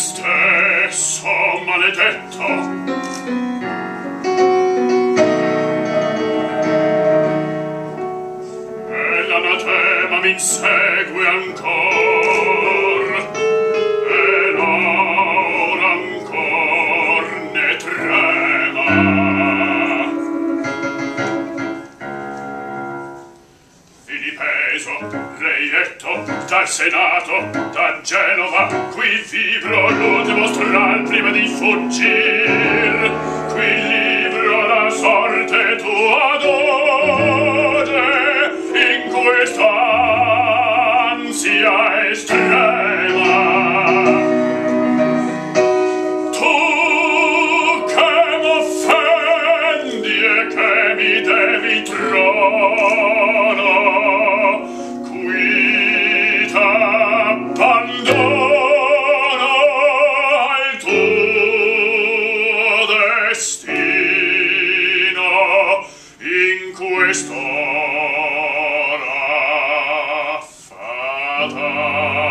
stesso maledetto. E l'anatema m'insegue ancora. Treviso, reietto, dal Senato, da Genova, qui vibro l'ud mostrar prima di fuggir, qui libro la sorte tua dode, in questa ansia estrema. trono questora fata.